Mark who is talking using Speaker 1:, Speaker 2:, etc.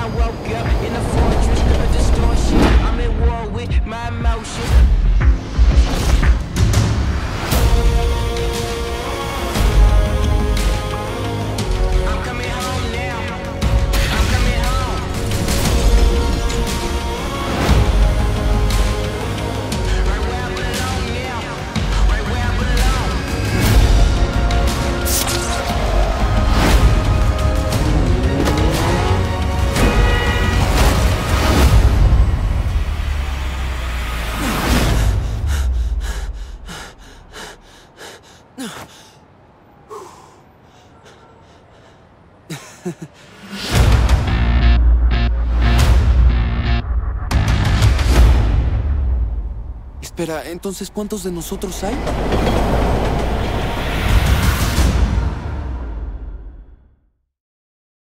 Speaker 1: I woke up in the Espera, entonces, ¿cuántos de nosotros hay?